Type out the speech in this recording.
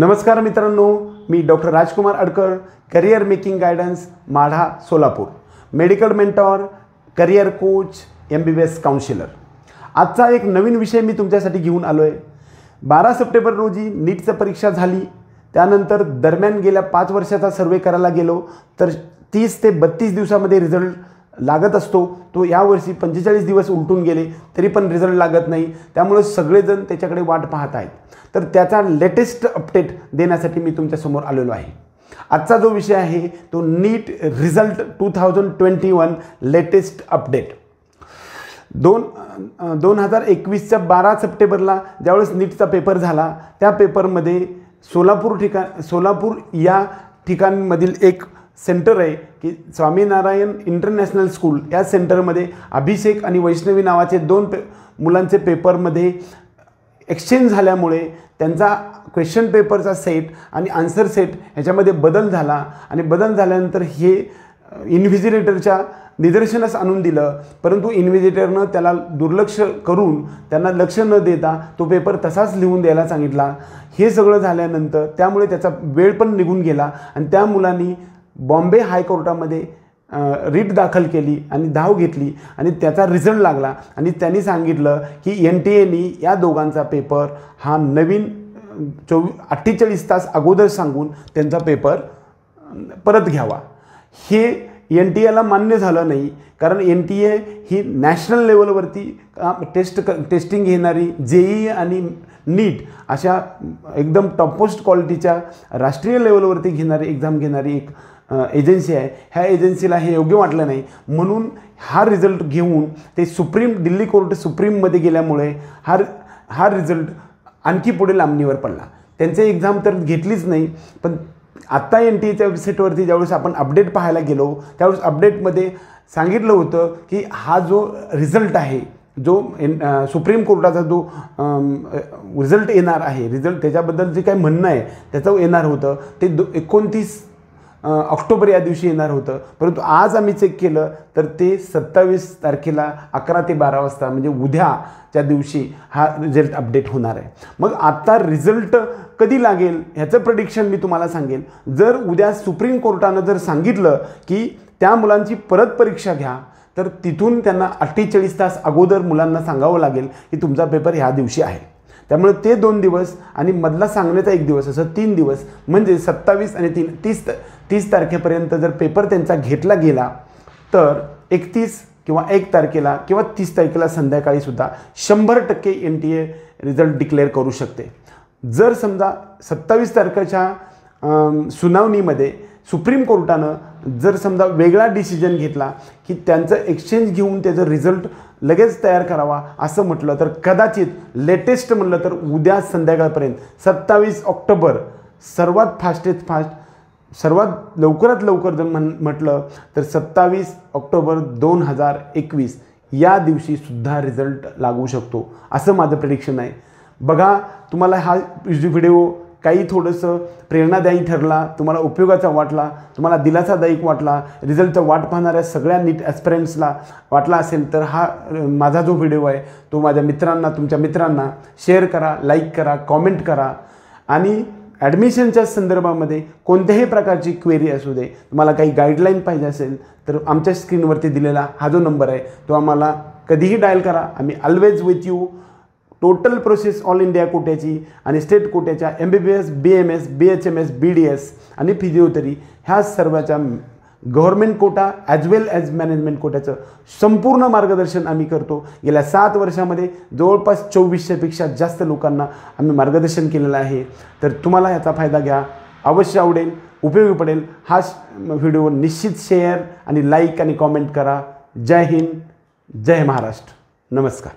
नमस्कार मित्रांनो मी doctor Rajkumar Adkar career making guidance Madha Solapur. Medical mentor career coach M B B S counsellor. आजचा एक नवीन विषय मी तुमच्यासाठी घेऊन आलो आहे बारा सप्टेंबर रोजी नीटचं परीक्षा झाली. त्यानंतर दरम्यान गेल्या पाच वर्षाचा सर्वे करायला गेलो. तर तीस ते बत्तीस दिवसामध्ये रिझल्ट लागत असतो. तो यावर्षी पंचेचाळीस दिवस उलटून गेले तरी पण रिझल्ट लागत नाही. त्यामुळे सगळेजण त्याच्याकडे वाट पाहत आहेत. तर त्याचा लेटेस्ट अपडेट देण्यासाठी मी तुमच्यासमोर आलेलो आहे. आजचा जो विषय आहे तो NEET result two thousand twenty one latest update दोन दोन हजार एकवीसच्या बारा सप्टेंबरला ज्यावेळेस नीटचा पेपर झाला त्या पेपरमध्ये सोलापूर ठिकाण सोलापूर या ठिकाणमधील एक सेंटर आहे की स्वामीनारायण इंटरनॅशनल स्कूल या सेंटरमध्ये अभिषेक आणि वैष्णवी नावाचे दोन पे मुलांचे पेपरमध्ये एक्सचेंज झाल्यामुळे त्यांचा क्वेश्चन पेपरचा सेट आणि आन्सर सेट ह्याच्यामध्ये बदल झाला आणि बदल झाल्यानंतर हे इन्व्हिजिलेटरच्या निदर्शनास आणून दिलं. परंतु इन्व्हिजिलेटरनं त्याला दुर्लक्ष करून त्यांना लक्ष न देता तो पेपर तसाच लिहून द्यायला सांगितला. हे सगळं झाल्यानंतर त्यामुळे त्याचा वेळ पण निघून गेला आणि त्या मुलांनी बॉम्बे हायकोर्टामध्ये रीट दाखल केली आणि धाव घेतली आणि त्याचा रिझल्ट लागला. आणि त्यांनी सांगितलं की एन टी एनी या दोघांचा पेपर हा नवीन चोवी अठ्ठेचाळीस तास अगोदर सांगून त्यांचा पेपर परत घ्यावा. हे एन टी एला मान्य झालं नाही. कारण एन टी ए ही नॅशनल लेवलवरती टेस्ट क टेस्टिंग घेणारी जे ई आणि नीट अशा एकदम टॉपमोस्ट क्वालिटीच्या राष्ट्रीय लेवलवरती घेणारी एक्झाम घेणारी एक एजन्सी आहे. ह्या एजन्सीला हे योग्य वाटलं नाही. म्हणून हा रिझल्ट घेऊन ते सुप्रीम दिल्ली कोर्ट सुप्रीममध्ये गेल्यामुळे हा हा रिझल्ट आणखी पुढे लांबणीवर पडला. त्यांचे एक्झाम तर घेतलीच नाही पण आत्ता एन टी एच्या वेबसाईटवरती ज्यावेळेस आपण अपडेट पाहायला गेलो त्यावेळेस अपडेटमध्ये सांगितलं होतं की हा जो रिझल्ट आहे जो एन सुप्रीम कोर्टाचा जो रिझल्ट येणार आहे रिझल्ट त्याच्याबद्दल जे काही म्हणणं आहे त्याचं येणार होतं. ते दो एकोणतीस ऑक्टोबर या दिवशी येणार होतं. परंतु आज आम्ही चेक केलं तर ते सत्तावीस तारखेला अकरा ते बारा वाजता म्हणजे उद्याच्या दिवशी हा रिझल्ट अपडेट होणार आहे. मग आता रिझल्ट कधी लागेल ह्याचं प्रडिक्शन मी तुम्हाला सांगेल. जर उद्या सुप्रीम कोर्टानं जर सांगितलं की त्या मुलांची परत परीक्षा घ्या तर तिथून त्यांना अठ्ठेचाळीस तास अगोदर मुलांना सांगावं लागेल की तुमचा पेपर ह्या दिवशी आहे. त्यामुळे ते दोन दिवस आणि मधला सांगण्याचा एक दिवस असं तीन दिवस म्हणजे सत्तावीस आणि तीन तीस तीस तारखेपर्यंत जर पेपर त्यांचा घेतला गेला तर एकतीस किंवा एक तारखेला किंवा तीस तारखेला संध्याकाळीसुद्धा शंभर टक्के N T A result declare करू शकते. जर समजा सत्तावीस तारखेच्या सुनावणीमध्ये सुप्रीम कोर्टानं जर समजा वेगळा डिसिजन घेतला की त्यांचं एक्सचेंज घेऊन त्याचं रिझल्ट लगेच तयार करावा असं म्हटलं तर कदाचित लेटेस्ट म्हटलं तर उद्या संध्याकाळपर्यंत सत्तावीस ऑक्टोबर सर्वात फास्टेस्ट फास्ट सर्वात लवकरात लवकर जर म्हण म्हटलं तर सत्तावीस ऑक्टोबर दोन हजार एकवीस या दिवशीसुद्धा रिझल्ट लागू शकतो असं माझं प्रिडिक्शन आहे. बघा तुम्हाला हा व्हिडिओ काही थोडंसं प्रेरणादायी ठरला तुम्हाला उपयोगाचा वाटला तुम्हाला दिलासादायक वाटला रिझल्टचा वाट पाहणाऱ्या सगळ्या नीट ॲस्पिरंट्सला वाटला असेल तर हा माझा जो व्हिडिओ आहे तो माझ्या मित्रांना तुमच्या मित्रांना शेअर करा लाईक करा कॉमेंट करा. आणि ॲडमिशनच्या संदर्भामध्ये कोणत्याही प्रकारची क्वेरी असू दे तुम्हाला काही गाईडलाईन पाहिजे असेल तर आमच्या स्क्रीनवरती दिलेला हा जो नंबर आहे तो आम्हाला कधीही डायल करा. आम्ही always with you total process all India कोट्याची आणि state कोट्याच्या M B B S B M S B H M S B D S आणि फिजिओथेरी ह्या सर्वाच्या government quota as well as management कोट्याचं संपूर्ण मार्गदर्शन आम्ही करतो. गेल्या सात वर्षामध्ये जवळपास चोवीसशेपेक्षा जास्त लोकांना आम्ही मार्गदर्शन केलेलं आहे. तर तुम्हाला याचा फायदा घ्या. अवश्य आवडेल उपयोगी पडेल. हा व्हिडिओ निश्चित शेअर आणि लाईक आणि कॉमेंट करा. जय हिंद जय महाराष्ट्र. नमस्कार.